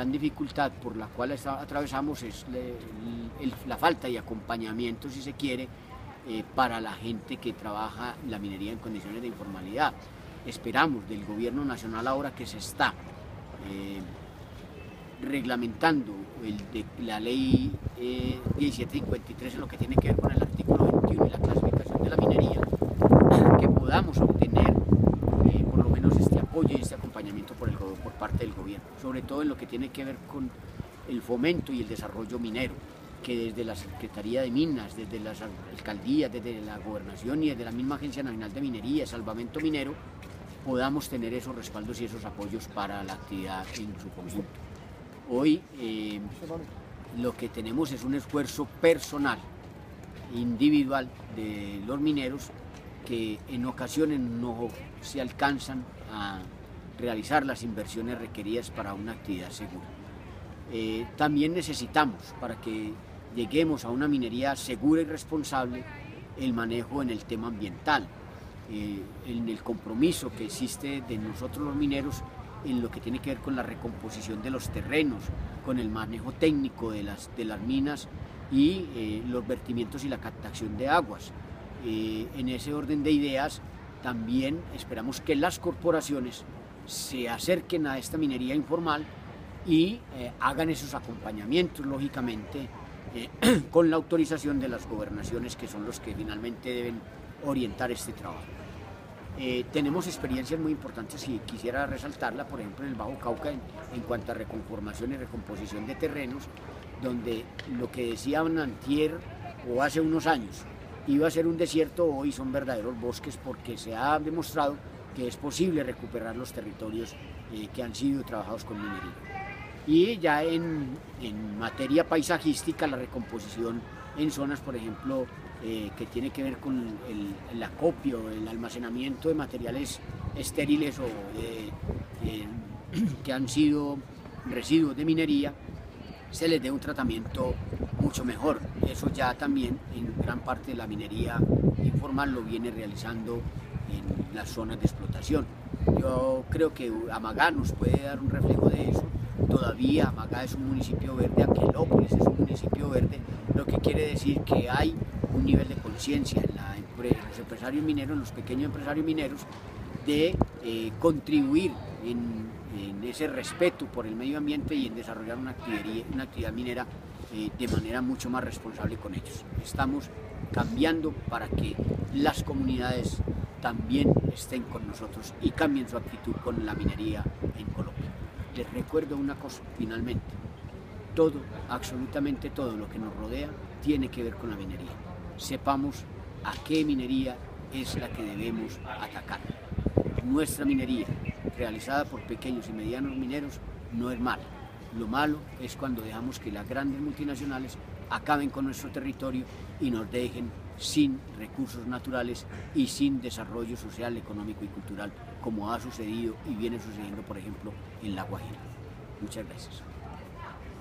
gran dificultad por la cual atravesamos es la falta de acompañamiento, si se quiere, eh, para la gente que trabaja la minería en condiciones de informalidad. Esperamos del gobierno nacional ahora que se está eh, reglamentando la ley 1753 en lo que tiene que ver con el artículo 21 y la clasificación de la minería, que podamos obtener por lo menos este apoyo y este acompañamiento por, parte del gobierno, sobre todo en lo que tiene que ver con el fomento y el desarrollo minero, que desde la Secretaría de Minas, desde las alcaldías, desde la gobernación y desde la misma Agencia Nacional de Minería, Salvamento Minero, podamos tener esos respaldos y esos apoyos para la actividad en su conjunto. Hoy eh, lo que tenemos es un esfuerzo personal, individual de los mineros que en ocasiones no se alcanzan a realizar las inversiones requeridas para una actividad segura. Eh, también necesitamos, para que lleguemos a una minería segura y responsable, el manejo en el tema ambiental, eh, en el compromiso que existe de nosotros los mineros en lo que tiene que ver con la recomposición de los terrenos, con el manejo técnico de las, de las minas y eh, los vertimientos y la captación de aguas. Eh, en ese orden de ideas, también esperamos que las corporaciones se acerquen a esta minería informal y hagan esos acompañamientos, lógicamente, eh, con la autorización de las gobernaciones que son los que finalmente deben orientar este trabajo. Eh, tenemos experiencias muy importantes y quisiera resaltarla, por ejemplo, en el Bajo Cauca en, cuanto a reconformación y recomposición de terrenos, donde lo que decían antier o hace unos años iba a ser un desierto, hoy son verdaderos bosques porque se ha demostrado que es posible recuperar los territorios eh, que han sido trabajados con minería y ya en, materia paisajística la recomposición en zonas, por ejemplo, eh, que tiene que ver con el, acopio, el almacenamiento de materiales estériles o que han sido residuos de minería, se les dé un tratamiento mucho mejor. Eso ya también en gran parte de la minería informal lo viene realizando en las zonas de explotación. Yo creo que Amagá nos puede dar un reflejo de eso todavía Magá es un municipio verde, Aquelópolis es un municipio verde, lo que quiere decir que hay un nivel de conciencia en, los empresarios mineros, en los pequeños empresarios mineros, de eh, contribuir en, ese respeto por el medio ambiente y en desarrollar una actividad, una actividad minera eh, de manera mucho más responsable con ellos. Estamos cambiando para que las comunidades también estén con nosotros y cambien su actitud con la minería en Colombia les recuerdo una cosa, finalmente, todo, absolutamente todo lo que nos rodea tiene que ver con la minería. Sepamos a qué minería es la que debemos atacar. Nuestra minería, realizada por pequeños y medianos mineros, no es mala. Lo malo es cuando dejamos que las grandes multinacionales acaben con nuestro territorio y nos dejen sin recursos naturales y sin desarrollo social, económico y cultural, como ha sucedido y viene sucediendo, por ejemplo, en La Guajira. Muchas gracias.